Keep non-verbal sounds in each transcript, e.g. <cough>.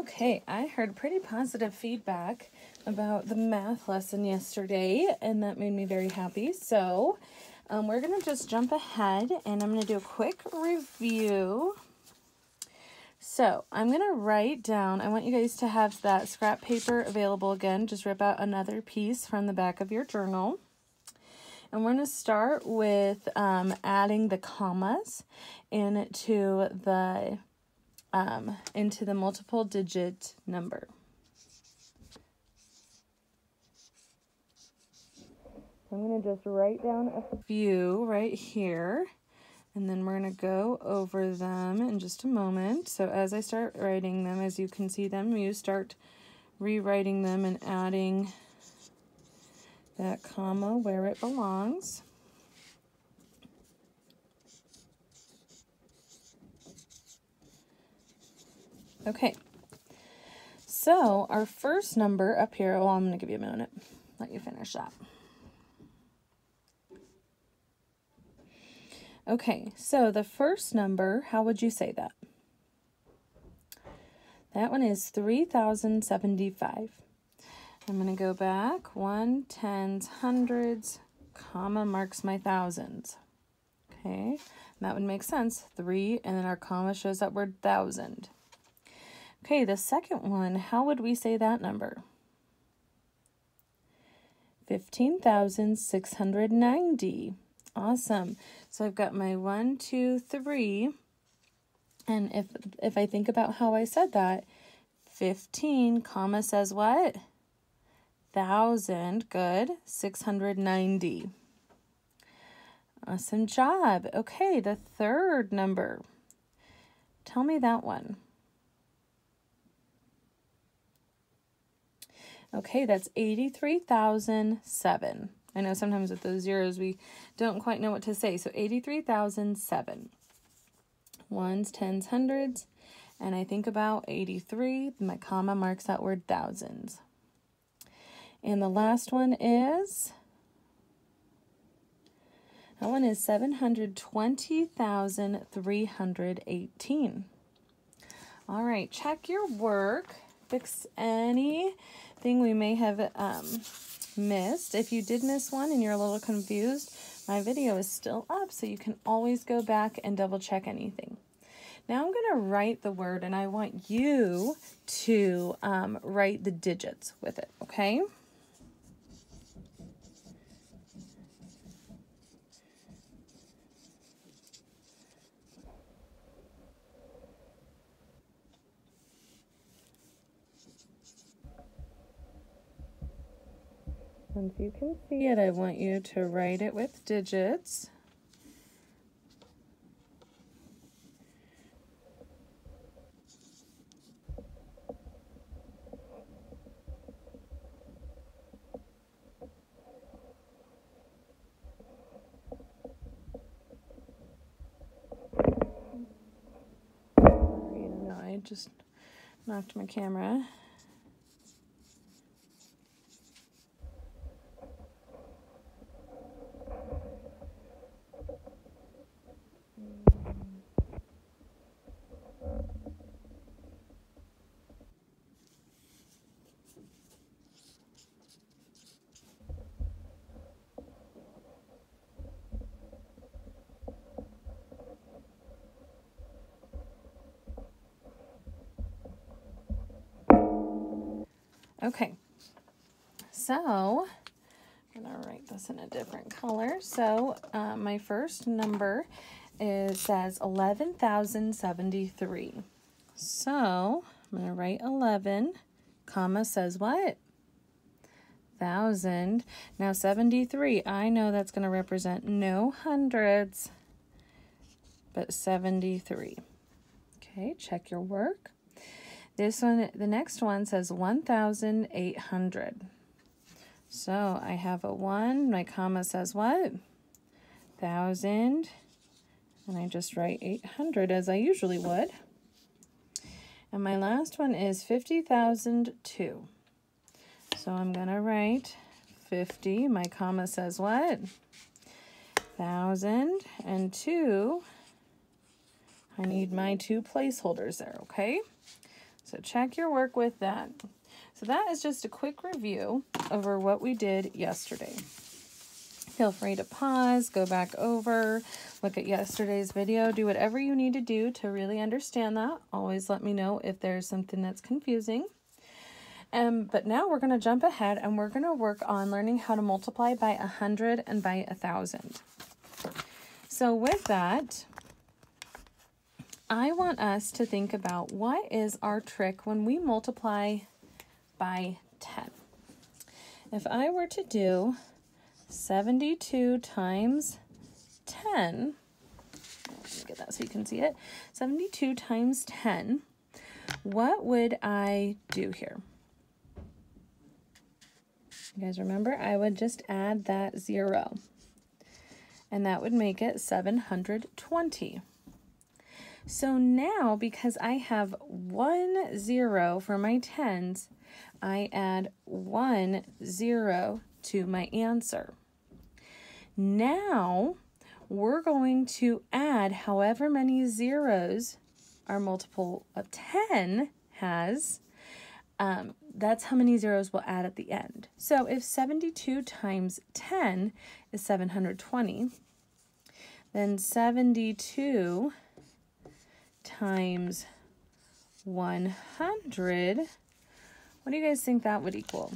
Okay, I heard pretty positive feedback about the math lesson yesterday, and that made me very happy. So, um, we're going to just jump ahead and I'm going to do a quick review. So, I'm going to write down, I want you guys to have that scrap paper available again. Just rip out another piece from the back of your journal. And we're going to start with um, adding the commas into the um, into the multiple digit number. I'm going to just write down a few right here. And then we're going to go over them in just a moment. So as I start writing them, as you can see them, you start rewriting them and adding that comma where it belongs. Okay, so our first number up here, well, I'm going to give you a minute, let you finish that. Okay, so the first number, how would you say that? That one is 3,075. I'm going to go back, one, tens, hundreds, comma marks my thousands. Okay, that would make sense. Three, and then our comma shows that word thousand. Okay, the second one, how would we say that number? 15,690. Awesome. So I've got my one, two, three. And if if I think about how I said that, 15, comma says what? Thousand. Good. 690. Awesome job. Okay, the third number. Tell me that one. Okay, that's 83,007. I know sometimes with those zeros we don't quite know what to say. So 83,007. Ones, tens, hundreds. And I think about 83. My comma marks that word thousands. And the last one is, that one is 720,318. All right, check your work. Fix anything we may have um, missed. If you did miss one and you're a little confused, my video is still up, so you can always go back and double check anything. Now I'm going to write the word, and I want you to um, write the digits with it, okay? Once you can see it, I want you to write it with digits. I just knocked my camera. Okay, so I'm to write this in a different color. So uh, my first number is says 11,073. So I'm to write 11, comma says what? Thousand. Now 73, I know that's going to represent no hundreds, but 73. Okay, check your work. This one, the next one says 1,800. So I have a 1, my comma says what? 1,000, and I just write 800 as I usually would. And my last one is 50,002. So I'm going to write 50, my comma says what? 1,000, and 2, I need my two placeholders there, okay? So check your work with that. So that is just a quick review over what we did yesterday. Feel free to pause, go back over, look at yesterday's video, do whatever you need to do to really understand that. Always let me know if there's something that's confusing. Um, but now we're going to jump ahead and we're going to work on learning how to multiply by a 100 and by a 1,000. So with that, I want us to think about what is our trick when we multiply by 10. If I were to do 72 times 10, get that so you can see it, 72 times 10, what would I do here? You guys remember, I would just add that zero. And that would make it 720. So now, because I have one zero for my tens, I add one zero to my answer. Now, we're going to add however many zeros our multiple of 10 has um, that's how many zeros we'll add at the end. So if 72 times 10 is 720, then 72 times 100, what do you guys think that would equal?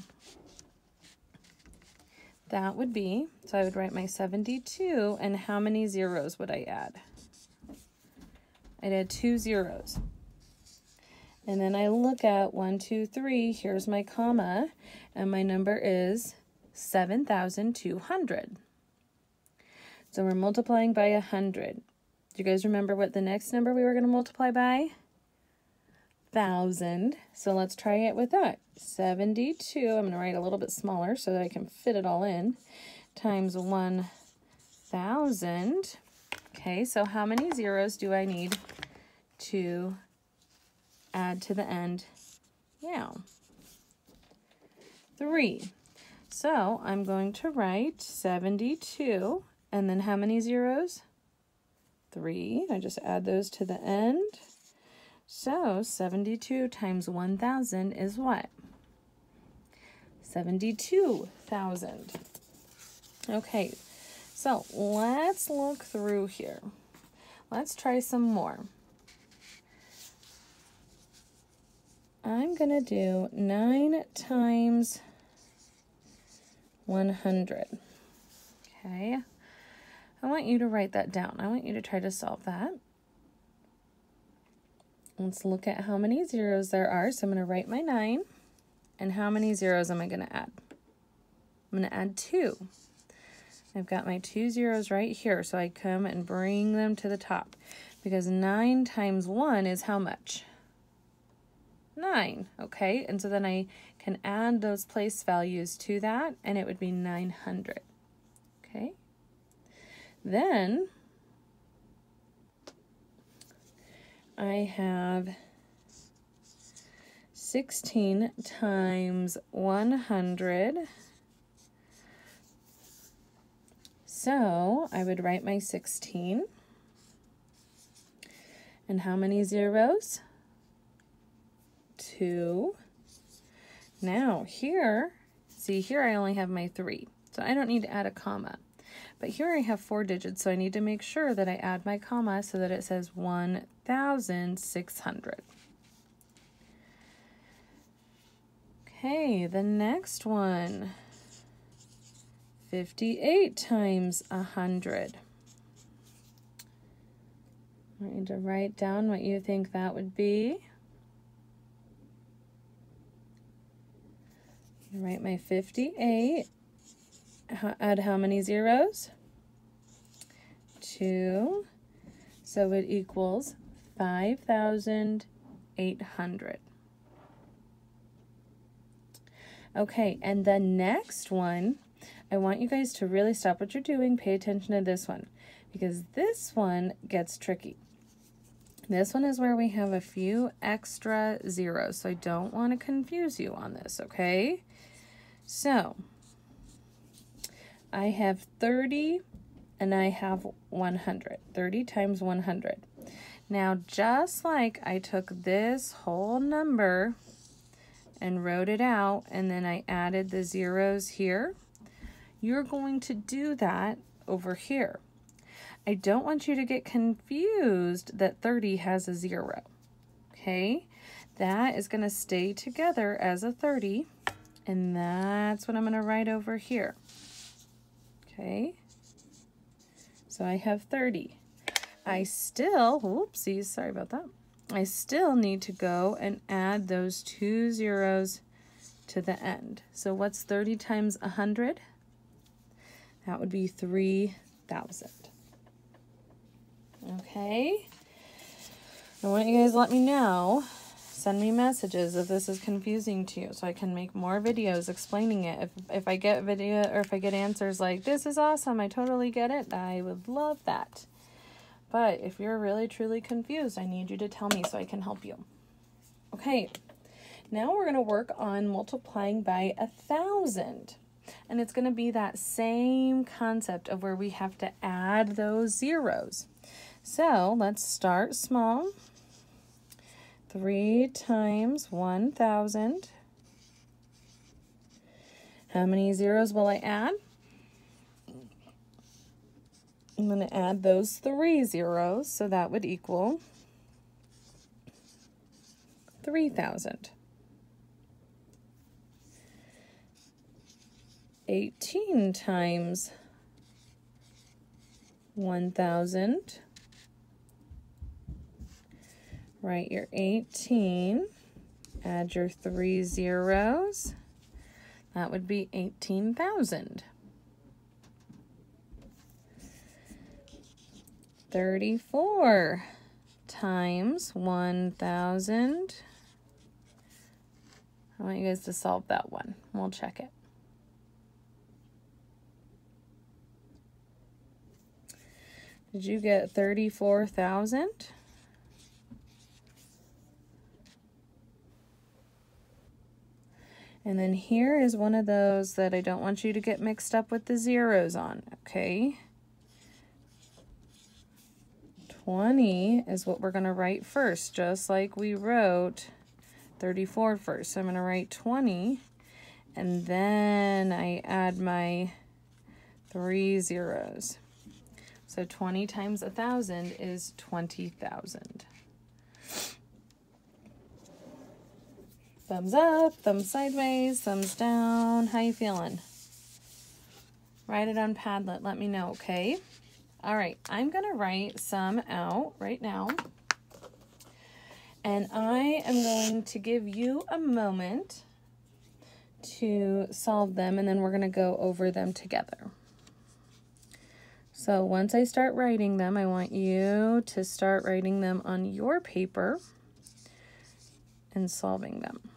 That would be, so I would write my 72, and how many zeros would I add? I'd add two zeros. And then I look at one, two, three, here's my comma, and my number is 7,200. So we're multiplying by 100. Do you guys remember what the next number we were going to multiply by? 1,000. So let's try it with that. 72, I'm going to write a little bit smaller so that I can fit it all in, times 1,000. Okay, so how many zeros do I need to add to the end now. Three. So I'm going to write 72 and then how many zeros? Three. I just add those to the end. So 72 times 1,000 is what? 72,000. Okay, so let's look through here. Let's try some more. I'm going to do 9 times 100. Okay. I want you to write that down. I want you to try to solve that. Let's look at how many zeros there are. So I'm going to write my 9. And how many zeros am I going to add? I'm going to add 2. I've got my two zeros right here, so I come and bring them to the top. Because 9 times 1 is how much? 9, okay? And so then I can add those place values to that, and it would be 900, okay? Then I have 16 times 100. So I would write my 16. And how many zeros? two. Now here, see here I only have my three, so I don't need to add a comma. But here I have four digits, so I need to make sure that I add my comma so that it says 1,600. Okay, the next one. 58 times 100. I want you to write down what you think that would be. write my 58. Add how many zeros? Two. So it equals 5,800. Okay, and the next one, I want you guys to really stop what you're doing, pay attention to this one, because this one gets tricky. This one is where we have a few extra zeros, so I don't want to confuse you on this, okay? So I have 30 and I have 100. 30 times 100. Now, just like I took this whole number and wrote it out, and then I added the zeros here, you're going to do that over here. I don't want you to get confused that 30 has a zero, okay? That is gonna stay together as a 30, and that's what I'm gonna write over here, okay? So I have 30. I still, whoopsies, sorry about that. I still need to go and add those two zeros to the end. So what's 30 times 100? That would be 3,000. Okay. I want you guys to let me know. Send me messages if this is confusing to you so I can make more videos explaining it. If, if I get video or if I get answers like, this is awesome, I totally get it, I would love that. But if you're really truly confused, I need you to tell me so I can help you. Okay, now we're going to work on multiplying by a thousand. And it's going to be that same concept of where we have to add those zeros. So let's start small. 3 times 1,000. How many zeros will I add? I'm going to add those three zeros, so that would equal 3,000. 18 times 1,000. Write your 18, add your three zeros. That would be 18,000. 34 times 1,000. I want you guys to solve that one. We'll check it. Did you get 34,000? And then here is one of those that I don't want you to get mixed up with the zeros on, okay? 20 is what we're going to write first, just like we wrote 34 first. So I'm going to write 20, and then I add my three zeros. So 20 times a 1,000 is 20,000. Thumbs up, thumbs sideways, thumbs down. How you feeling? Write it on Padlet. Let me know, okay? All right, I'm going to write some out right now. And I am going to give you a moment to solve them, and then we're going to go over them together. So once I start writing them, I want you to start writing them on your paper and solving them.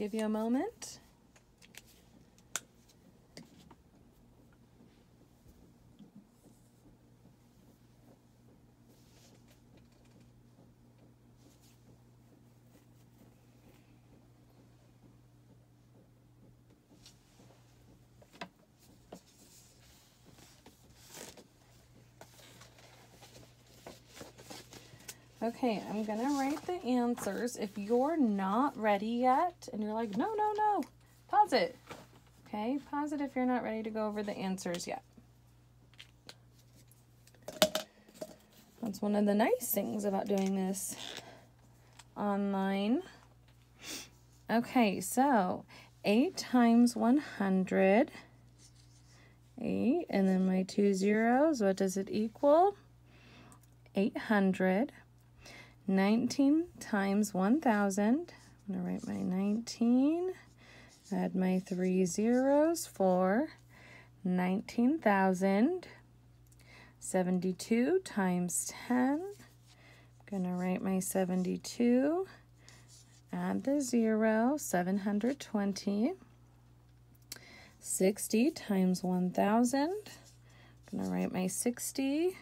Give you a moment. Okay, I'm going to write the answers. If you're not ready yet and you're like, no, no, no, pause it. Okay, pause it if you're not ready to go over the answers yet. That's one of the nice things about doing this online. Okay, so 8 times 100. 8, and then my two zeros, what does it equal? 800. 19 times 1,000. I'm going to write my 19, add my three zeros for 19,000. 72 times 10. I'm going to write my 72, add the zero, 720. 60 times 1,000. I'm going to write my 60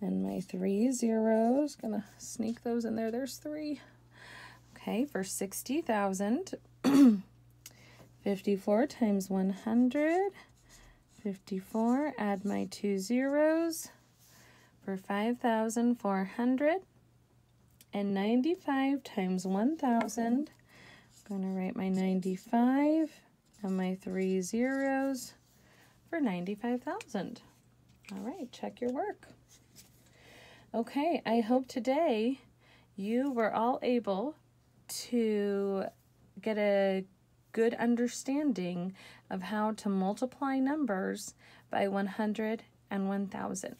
and my three zeros. Gonna sneak those in there. There's three. Okay, for 60,000. <clears throat> 54 times 100. 54, add my two zeros for 5,400. And 95 times 1,000. I'm to write my 95 and my three zeros for 95,000. All right, check your work. Okay, I hope today you were all able to get a good understanding of how to multiply numbers by 100 and 1000.